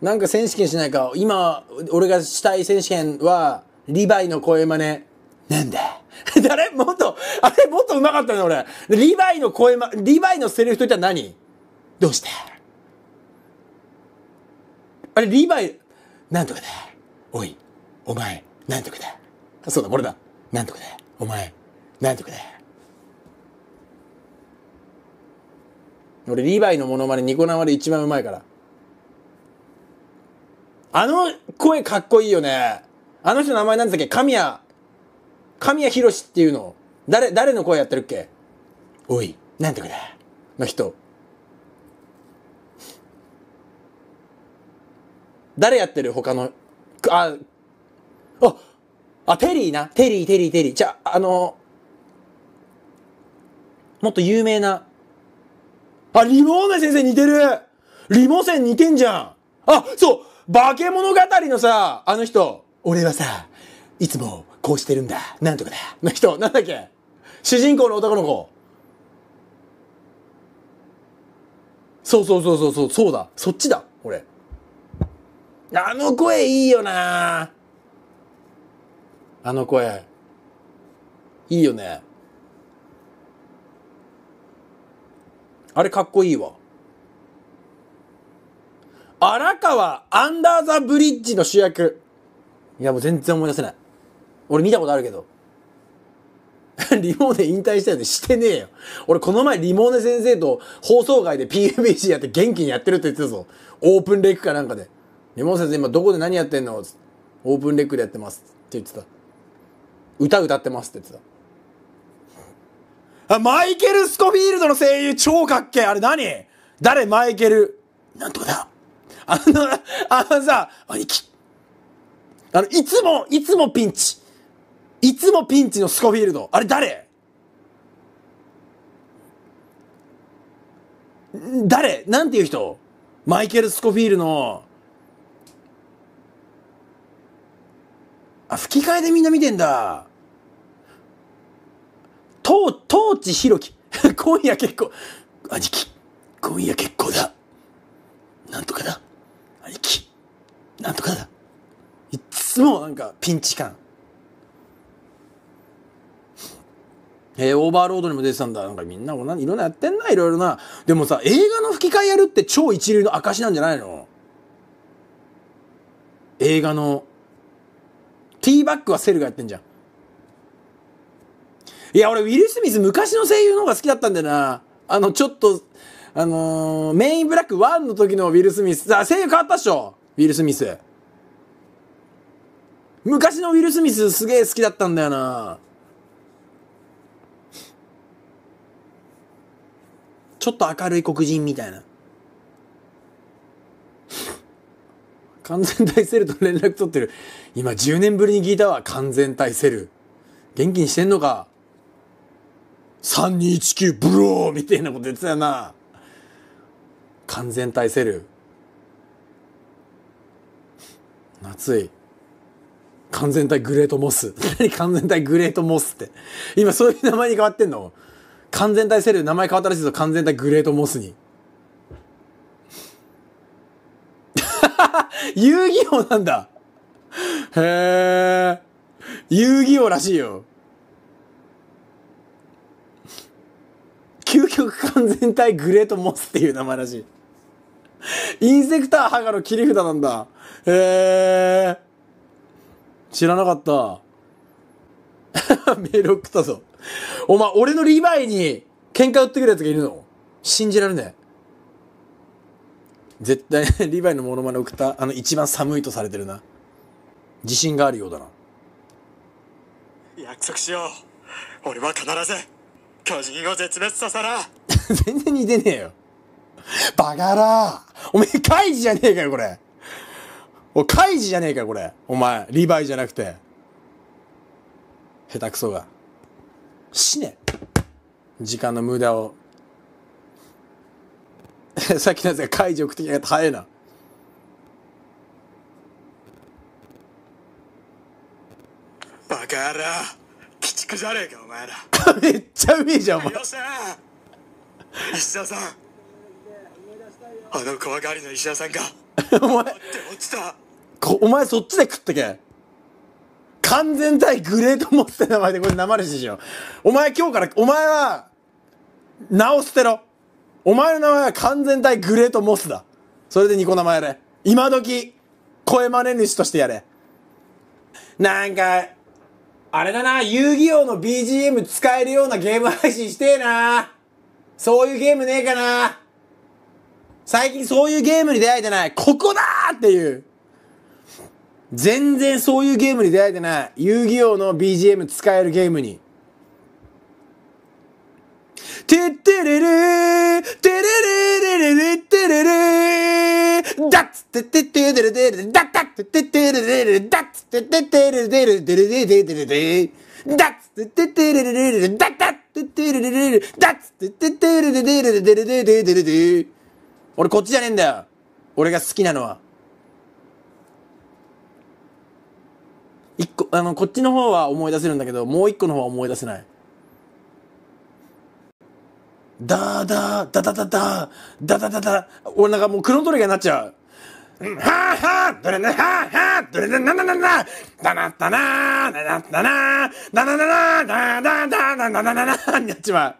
なんか選手権しないか今俺がしたい選手権はリヴァイの声真似。なんだ 誰？もっとあれ？もっと上手かったね俺。リヴァイの声真まリヴァイのセリフといったら何？どうして？あれリヴァイなんとかだ。おいお前なんとかだ。そうだこれだ。なんとかだ。お前なんとかだ。俺リヴァイのモノマネニコ生で一番うまいから。あの声かっこいいよね。あの人の名前なんだっけ？神谷。神谷博士っていうの。誰誰の声やってるっけ？おいなんとかだ？の人。誰やってる？他の。あああテリーな？テリーテリーテリー。じゃあのもっと有名な。あリモーネ先生似てる。リモ線似てんじゃん。あそう。化け物語のさあの人。俺はさいつもこうしてるんだ。なんとかだ。の人。なんだっけ。主人公の男の子。そうそうそうそうそう。そうだ。そっちだ。俺。あの声いいよな。あの声。いいよね。あれかっこいいわ。荒川アンダーザブリッジの主役。いやもう全然思い出せない。俺見たことあるけど。リモーネ引退したよねしてねえよ。俺この前リモーネ先生と放送外で PUBC やって元気にやってるって言ってたぞ。オープンレックかなんかで。リモーネ先生今どこで何やってんの？オープンレックでやってますって言ってた。歌歌ってますって言ってた。あマイケル・スコフィールドの声優超かっけえ。あれ何？誰？マイケル。なんとかだ。あのあのさ兄貴あのいつもいつもピンチいつもピンチのスコフィールド。あれ誰？誰？なんていう人？マイケル・スコフィールの、あ、吹き替えでみんな見てんだ。と、トーチひろき。今夜結構、兄貴、今夜結構だ。なんとかだ。なんとかだ。いつもなんかピンチ感。えー、オーバーロードにも出てたんだ。なんかみんな同じ、いろんなやってんな、いろいろな。でもさ、映画の吹き替えやるって超一流の証なんじゃないの？映画の。ティーバックはセルがやってんじゃん。いや、俺、ウィル・スミス昔の声優の方が好きだったんだよな。あの、ちょっと、あのー、メンインブラック1の時のウィル・スミス。さあ、声優変わったっしょウィル・スミス。昔のウィル・スミスすげえ好きだったんだよな。ちょっと明るい黒人みたいな。完全体セルと連絡取ってる。今10年ぶりに聞いたわ。完全体セル。元気にしてんのか ?3219 ブローみたいなこと言ってたよな。完全体セル。懐い。完全体グレートモス。何完全体グレートモスって。今そういう名前に変わってんの？完全体セル名前変わったらしいぞ。完全体グレートモスに。遊戯王なんだ。へえ遊戯王らしいよ。究極完全体グレートモスっていう名前らしい。インセクターハガの切り札なんだへえ知らなかった メール送ったぞお前、俺のリヴァイに喧嘩売ってくるやつがいるの？信じられねえ。絶対、リヴァイのモノマネ送った、あの、一番寒いとされてるな。自信があるようだな。約束しよう。俺は必ず、巨人を絶滅させな。全然似てねえよ。バカらおめえ、カイジじゃねえかよ、これ。おカイジじゃねえかよ、これ。お前、リヴァイじゃなくて。下手くそが。死ね。時間の無駄を。さっきのやつが解除送ってきやがって早いな。バカ野郎。鬼畜じゃねえかお前ら。めっちゃうめえじゃんお前。よっしゃ石田さんあの怖がりの石田さんか お前。で落ちた。こお前そっちで食ってけ。完全体グレートモスって名前でこれ生でしよお前今日からお前は名を捨てろ。お前の名前は完全体グレートモスだ。それでニコ生やれ。今時声真似主としてやれ。なんかあれだな。遊戯王の BGM 使えるようなゲーム配信してえな。そういうゲームねえかな最近そういうゲームに出会えてない。ここだーっていう。全然そういうゲームに出会えてない。遊戯王の BGM 使えるゲームに。てってれれー。てれれれれれ。ってれれーだっつってってってれれれれ。だったってってってれれれ。だっつってってってれれれ。れれれれれれれだっつってってれれれ。れれだったってってれれれ。れだっつってってってれれれれれれれれれれれ。俺こっちじゃねえんだよ。俺が好きなのは。一個あのこっちの方は思い出せるんだけどもう一個の方は思い出せない。ダーダーダダダダダダダダ俺なんかもうクロノトリガーになっちゃう。はあはあどれねはあはあどれねなななな。だなだなだなだなだなだなだだだだだだだだになっちまう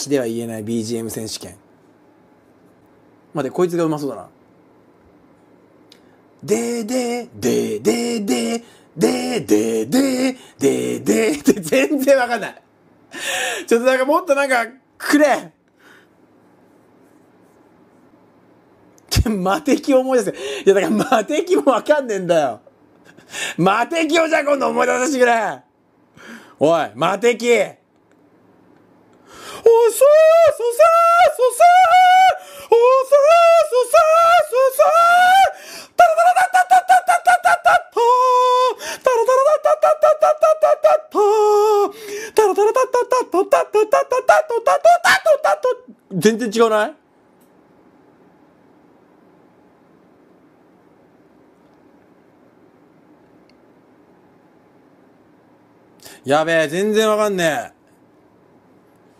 口では言えない BGM 選手権。までこいつがうまそうだな。ででででででででででで全然わかんない。ちょっとなんかもっとなんかくれ魔敵を思い出せ。いやだから魔敵もわかんねえんだよ。魔敵をじゃあ今度思い出させてくれおい、魔敵全然違うないやべえ、全然わかんねえ。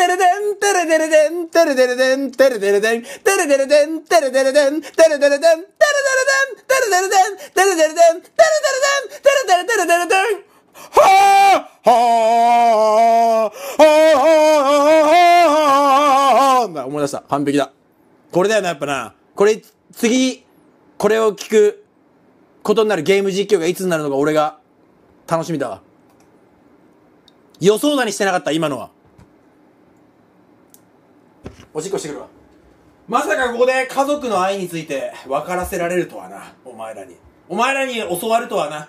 テレデンテレテレデンテレテレデンテレテレデンテレテレデンテレテレデンテレテレデンテレテレデンテレテレデンテレテレデンテレテレデンテレデレテレデレデンはあはあはあ思い出した完璧だこれだよなやっぱなこれ次これを聞くことになるゲーム実況がいつになるのか俺が楽しみだわ予想だにしてなかった今のはおしっこしてくるわ。まさかここで家族の愛について分からせられるとはなお前らに。お前らに教わるとはな。